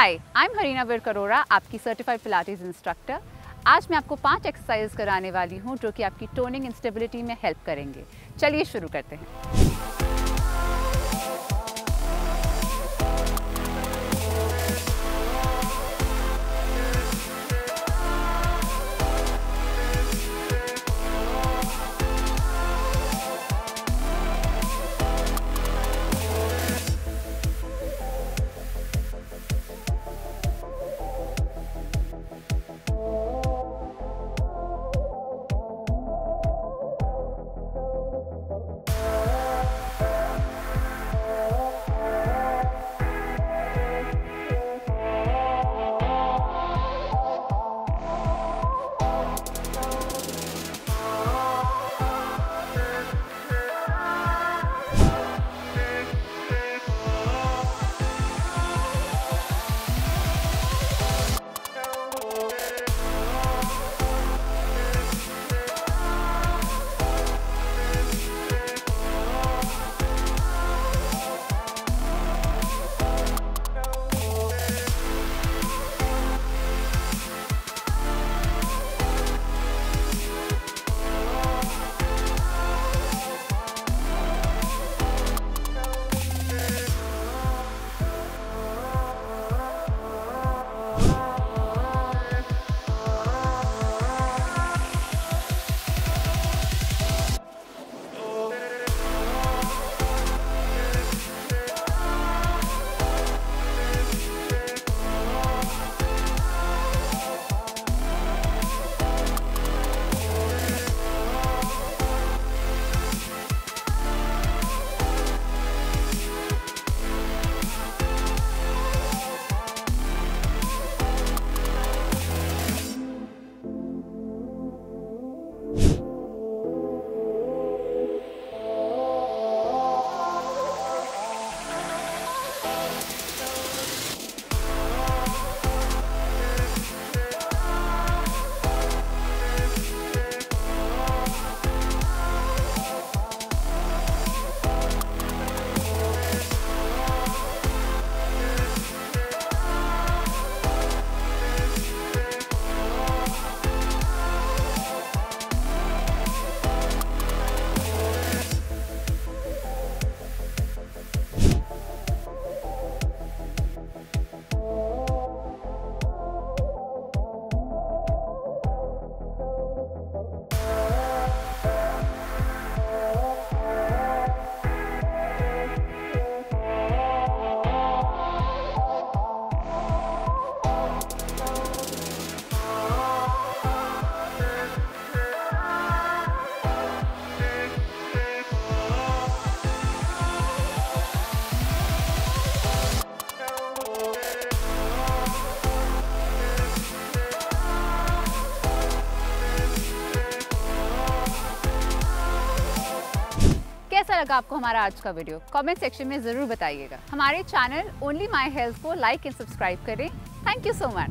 Hi I am Harina वीर करोरा आपकी certified Pilates instructor आज मैं आपको पाँच एक्सरसाइज कराने वाली हूँ जो कि आपकी टोनिंग इंस्टेबिलिटी में हेल्प करेंगे। चलिए शुरू करते हैं। कैसा लगा आपको हमारा आज का वीडियो कमेंट सेक्शन में ज़रूर बताइएगा। हमारे चैनल ओनली माई हेल्थ को लाइक एंड सब्सक्राइब करें। Thank you so much